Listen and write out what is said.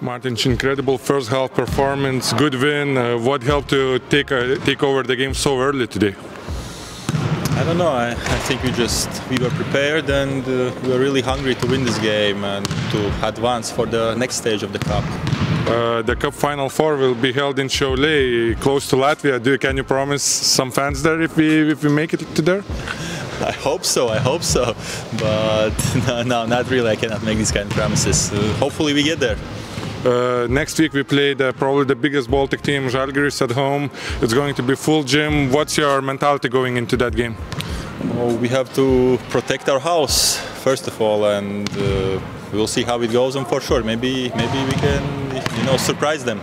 Martin, incredible first half performance, good win. Uh, what helped to take uh, take over the game so early today? I don't know. I, I think we just we were prepared and uh, we were really hungry to win this game and to advance for the next stage of the cup. Uh, the cup final four will be held in Šiauliai, close to Latvia. Do can you promise some fans there if we if we make it to there? I hope so. I hope so. But no, no not really. I cannot make these kind of promises. Uh, hopefully, we get there. Uh, next week we play the, probably the biggest Baltic team, Žalgiris at home. It's going to be full gym. What's your mentality going into that game? Well, we have to protect our house first of all, and uh, we'll see how it goes. And for sure, maybe maybe we can you know surprise them.